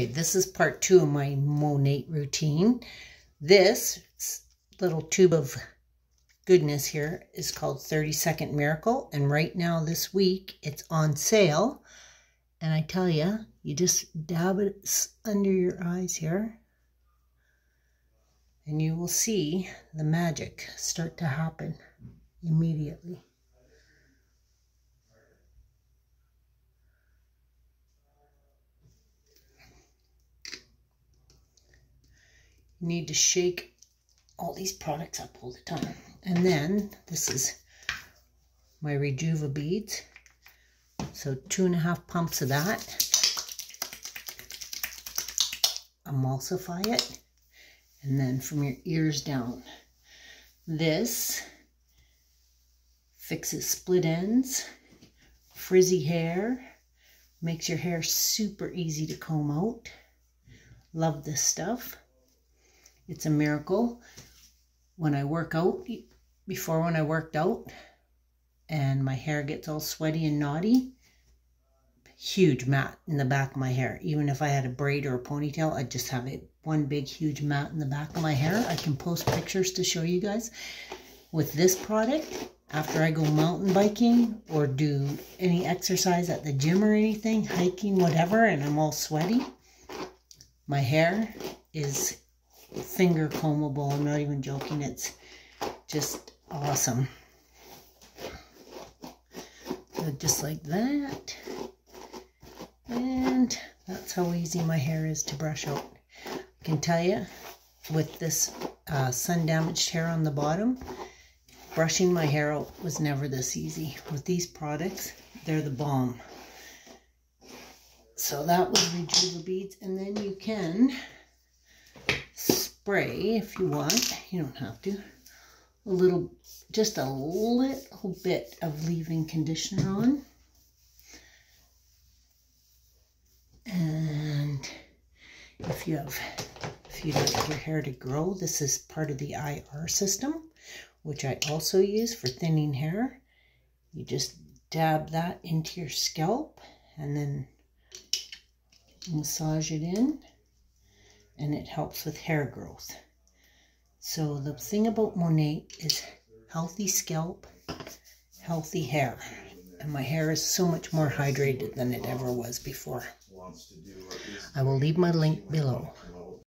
This is part two of my Monat routine. This little tube of goodness here is called 30 Second Miracle. And right now this week it's on sale. And I tell you, you just dab it under your eyes here. And you will see the magic start to happen immediately. Need to shake all these products up all the time. And then this is my Rejuva beads. So two and a half pumps of that. Emulsify it. And then from your ears down. This fixes split ends, frizzy hair, makes your hair super easy to comb out. Love this stuff. It's a miracle. When I work out, before when I worked out, and my hair gets all sweaty and knotty, huge mat in the back of my hair. Even if I had a braid or a ponytail, I'd just have it one big huge mat in the back of my hair. I can post pictures to show you guys. With this product, after I go mountain biking or do any exercise at the gym or anything, hiking, whatever, and I'm all sweaty, my hair is finger combable. I'm not even joking. It's just awesome. So just like that. And that's how easy my hair is to brush out. I can tell you, with this uh, sun-damaged hair on the bottom, brushing my hair out was never this easy. With these products, they're the bomb. So that was Rejuva Beads. And then you can spray if you want. You don't have to. A little, just a little bit of leave-in conditioner on. And if you have, if you'd like your hair to grow, this is part of the IR system, which I also use for thinning hair. You just dab that into your scalp and then massage it in and it helps with hair growth. So the thing about Monat is healthy scalp, healthy hair. And my hair is so much more hydrated than it ever was before. I will leave my link below.